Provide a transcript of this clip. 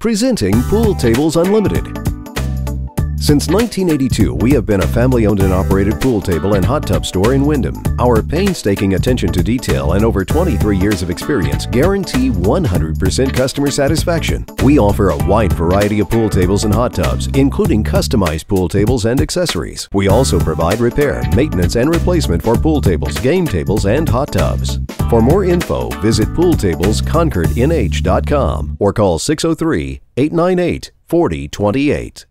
Presenting Pool Tables Unlimited. Since 1982, we have been a family owned and operated pool table and hot tub store in Windham. Our painstaking attention to detail and over 23 years of experience guarantee 100% customer satisfaction. We offer a wide variety of pool tables and hot tubs, including customized pool tables and accessories. We also provide repair, maintenance, and replacement for pool tables, game tables, and hot tubs. For more info, visit pooltablesconcordnh.com or call 603 898 4028.